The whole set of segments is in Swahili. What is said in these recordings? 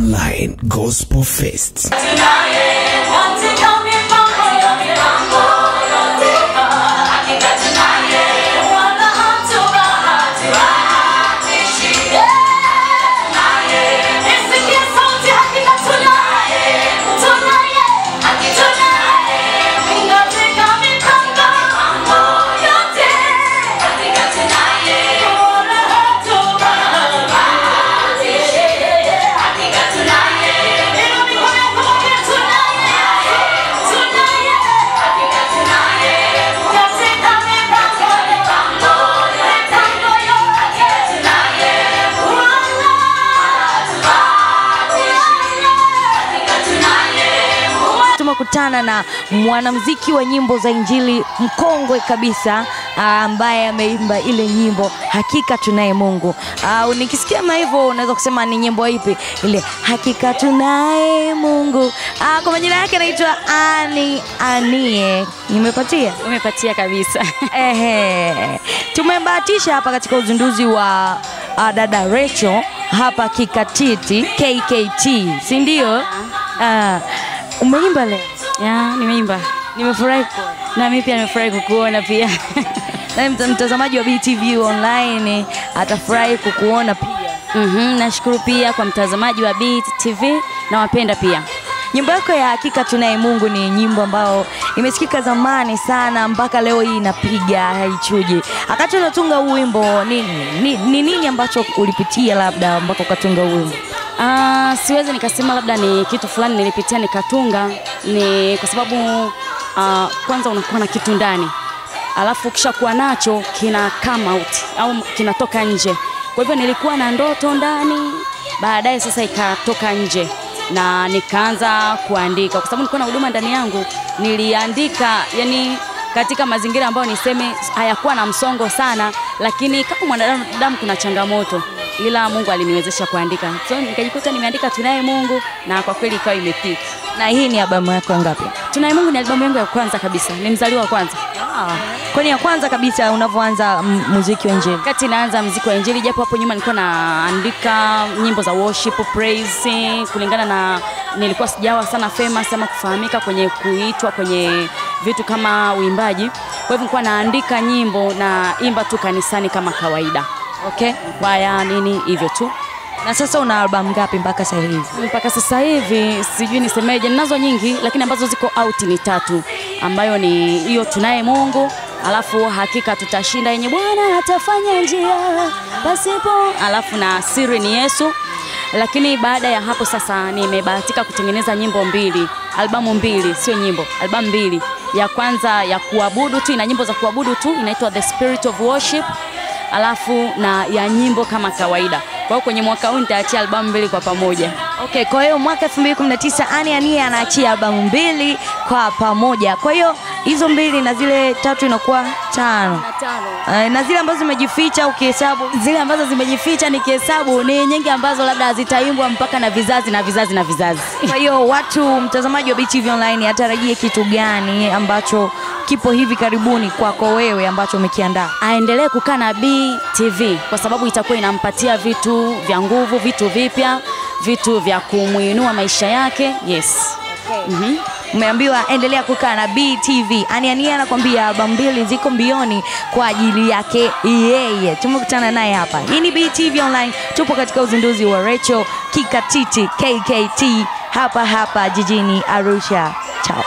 Online Gospel Fest. Tumekutana na mwanamuziki wa nyimbo za injili mkongwe kabisa ah, ambaye ameimba ile nyimbo hakika tunaye mungu. Uh, nikisikia ma hivyo unaweza kusema ni nyimbo ipi? Ile hakika tunaye mungu. Uh, kwa majina yake anaitwa ani anie. Nimepatia? Umepatia kabisa. Ehe. tumembahatisha hapa katika uzinduzi wa uh, dada Rachel hapa Kikatiti KKT, si ndio? Uh, umeimba leo? ya nimeimba Nimefurahi kuona. na mimi pia nimefurahi kukuona pia Na mtazamaji wa BTV online atafurahi kukuona pia. Mhm, mm-hmm. nashukuru pia kwa mtazamaji wa BTV na wapenda pia Nyimbo yako ya hakika tunaye Mungu ni nyimbo ambayo imesikika zamani sana mpaka leo hii inapiga haichuji. Akati unatunga huu wimbo nini, ni, ni nini ambacho ulipitia labda mpaka ukatunga huu wimbo? Ah, siwezi nikasema labda ni kitu fulani nilipitia nikatunga, ni kwa sababu ah, kwanza unakuwa na kitu ndani, alafu ukishakuwa nacho kina come out au kinatoka nje. Kwa hivyo nilikuwa na ndoto ndani, baadaye sasa ikatoka nje na nikaanza kuandika, kwa sababu nilikuwa na huduma ndani yangu. Niliandika yani katika mazingira ambayo niseme hayakuwa na msongo sana, lakini kama mwanadamu kuna changamoto ila Mungu aliniwezesha kuandika, so nikajikuta nimeandika tunaye Mungu, na kwa kweli ikawa imepiki. Na hii ni albamu yako ngapi? Tunaye Mungu ni albamu yangu ya kwanza kabisa, ni mzaliwa wa kwanza Kwani ya kwanza kabisa unavyoanza muziki wa injili? kati naanza muziki wa injili, japo hapo nyuma nilikuwa naandika nyimbo za worship praise, kulingana na nilikuwa sijawa sana famous ama kufahamika kwenye kuitwa kwenye vitu kama uimbaji. Kwa hivyo nilikuwa naandika nyimbo na imba tu kanisani kama kawaida, Okay. kwaya nini hivyo tu. Na sasa una albamu ngapi mpaka sasa hivi? mpaka sasa hivi sijui nisemeje, ninazo nyingi, lakini ambazo ziko out ni tatu, ambayo ni hiyo tunaye Mungu, alafu hakika tutashinda, yenye Bwana atafanya njia pasipo, alafu na siri ni Yesu. Lakini baada ya hapo sasa nimebahatika kutengeneza nyimbo mbili, albamu mbili, sio nyimbo, albamu mbili. Ya kwanza ya kuabudu tu, ina nyimbo za kuabudu tu, inaitwa The Spirit of Worship alafu na ya nyimbo kama kawaida. Kwa hiyo kwenye mwaka huu nitaachia albamu mbili kwa pamoja. Okay, kwa hiyo mwaka 2019 Ani Ania anaachia albamu mbili kwa pamoja. Kwa hiyo hizo mbili na zile tatu inakuwa tano. Uh, na zile ambazo zimejificha ukihesabu Zile ambazo zimejificha nikihesabu ni nyingi ambazo labda hazitaimbwa mpaka na vizazi na vizazi na vizazi. Kwa hiyo watu, mtazamaji wa BTV Online atarajie kitu gani ambacho kipo hivi karibuni kwako wewe ambacho umekiandaa? Aendelee kukaa na BTV kwa sababu itakuwa inampatia vitu vya nguvu, vitu vipya, vitu vya kumwinua maisha yake. Yes. okay. mhm Umeambiwa endelea kukaa na BTV. Aniania anakuambia anakwambia albamu mbili ziko mbioni kwa ajili yake yeye. Tumekutana naye hapa. Hii ni BTV Online, tupo katika uzinduzi wa Rachel Kikatiti KKT hapa hapa jijini Arusha. Chao.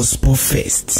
Gospel Fest.